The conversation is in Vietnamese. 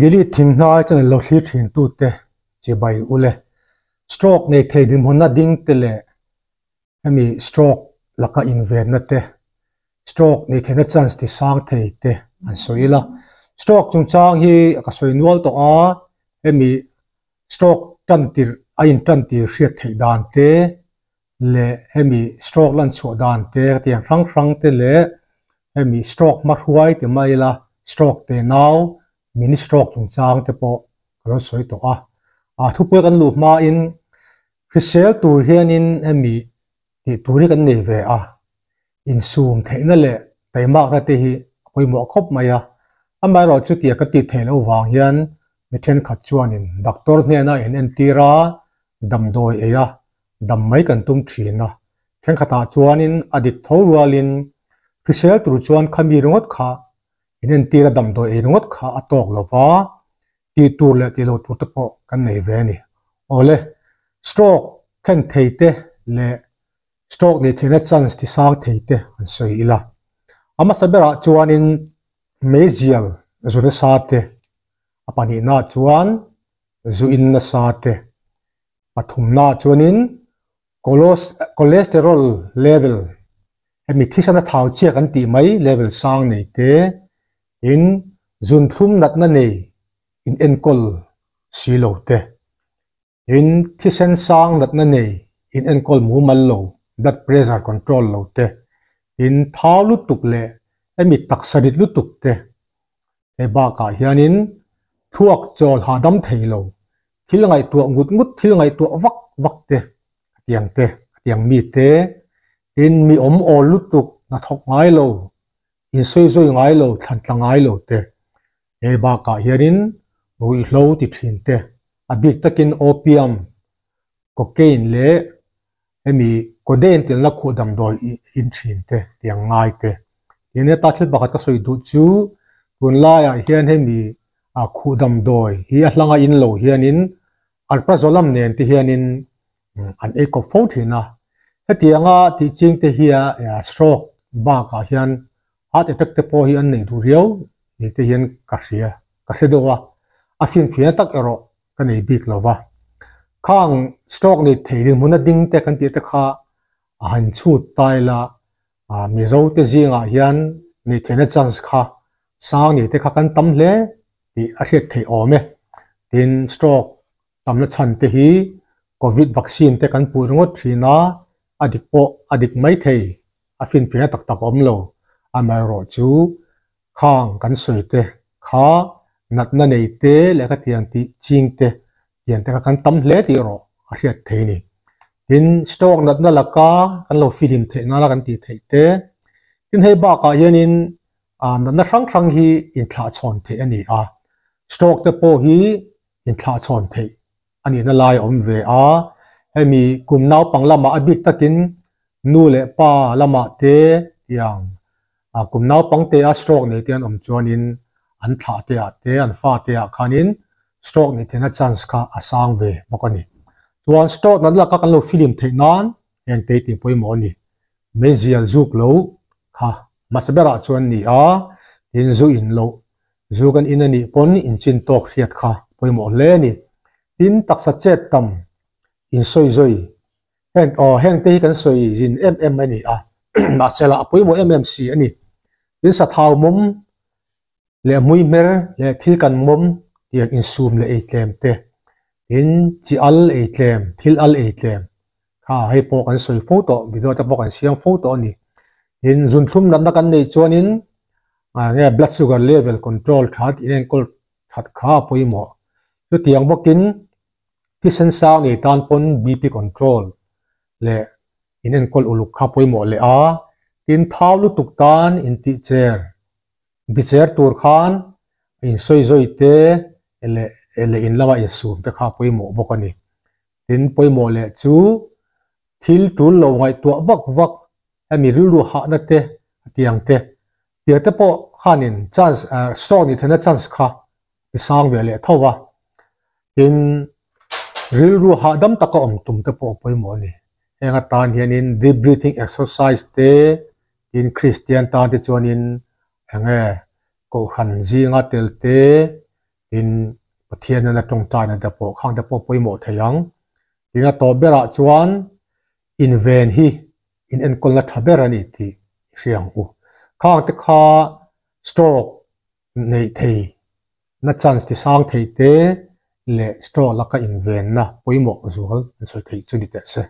gili thing na chen lo thli thin tu te che bai ule stroke nei thei din honna ding te le ami stroke laka in ven na te stroke nei thei na chance ti sang thei te an soila stroke chung chang hi ka soi nual to a emi stroke tan tir a in tan tir hriat thei dan te le hemi stroke lan chu dan te tiang rang rang te le hemi stroke mar huai te mai la stroke te now mini stroke chung chang te po ro soi to a. A thu pwe kan lu ma in krisel tur hian in emi ti turi kan nei ve a. In sum theina le taima ka te hi koi mo khop mai a. Amai ro chu ti ka ti thelo wang hian mi then khat chuan in doctor ne na in en tira dam doi e a. Dam mai kan tum thina then khata ah chuan in adik thorwalin krisel tur chuan khami rongot kha inen tira dam do e ngot kha atok lo wa ti tur le ti lo tur te po kan nei ve ni. Ole stroke kan theite le stroke ni thina chance ti sang theite an so ila. Ama sabera chuan in mezial zune sate apani na chuan zu in na sate pathum na chuan in cholesterol level. Hemi thisana thau che kan ti mai level sang nei te. In zun thum nat na nei in enkol silo te. In thi sen sang nat na nei in enkol mu mal lo, blood pressure control lo te. In thau lu tuk le, emi taksarit lu tuk te. E ba ka hianin, thuak chol ha dam thei lo. Thil ngai tu ngut ngut, thil ngai tu vak vak te. Tiang te tiang mi te. In mi om ol lu tuk, na thok ngai lo in soi soi ngai lo than tlang ngai lo te e ba ka hianin rui hlo ti thin te a big takin opium cocaine le emi codeine til na khu dam doi in thin te tiang ngai te ine ta thil bakhat ka soi du chu tun la ya hian hemi a khu dam doi. Hi a hlanga in lo hianin alprazolam nen ti hianin mm, an eco fothina hetianga ti ching te hi a stroke ba ka hian heart attack te po hi an nei du riau ni te hian ka hria ka hre wa a fin fian tak ero ka nei bik lova khang stroke ni theiring muna ding te kan ti te kha. A han chu tai la a mi zo te zinga hian ni thena chance kha. Sang ni te kha kan tam hle ti a hre thei ome tin stroke tam na chan te hi covid vaccine te kan pu rongot thina adik po adik mai thei a fin fian tak tak om lo amai ro chu khang kan soi te kha nat na nei te le ka tiang ti ching te tiang te ka kan tam hle ti ro a riat the ni tin stock nat na laka kan lo film the na la kan ti thei te tin hei ba ka yen in a nat na sang sang hi in thla chon the ani a stock te po hi in thla chon the ani na lai om ve a hemi kum nau pang lama abik takin nu le pa lama te yang à cũng nói bằng tiếng à stroke này tiền ông chuan in an thả tiếng tiếng tế an pha tiếng à khan in stroke này tiền à chance ka à sang về mà con này chuan là các cái lô phim thế nan hiện tại thì bây mỏ này mấy gì là zuk ha mà sẽ biết là này à in zu in lâu zu gan in này pon in chin tok thiệt ha. Bây mỏ lẽ này tin tắc sát chết tầm in soi soi hẹn ờ hẹn tế cái soi in mm em này à mà sẽ là bây mỏ em em này in sa thau mum le mui mer le thil kan mum tiak in sum le ei tlem te in chi al ei tlem thil al ei tlem kha hei po kan soi photo video ta po kan siam photo ni in zun thum nan kan nei chuan in a nge blood sugar level control that in kol that kha poi mo chu tiang bokin ti sen sa ni tan pon bp control le in kol uluk kha poi mo le a tin thau lu tuk tan in ti chair ti chair tur khan in soi zoi te ele ele in lawa in sum te kha poi mo bokani tin poi mo le chu thil tul lo ngai tu vak vak ami ru ru ha na te tiang te tia te po khanin chance strong ni thana chance kha ti sang ve le thowa tin ril ru ha dam taka om tum te po poi mo ni enga tan hianin deep breathing exercise te in Christian ta te chuan in enge ko khan zinga tel te in pathian na tong tai na da po khang da po poi mo thayang ina to bera chuan in ven hi in en kol na thabera ni ti riang u khang te kha stroke nei thei na chance ti sang thei te le stroke la ka in ven na poi mo zual an soi thei chu ni te se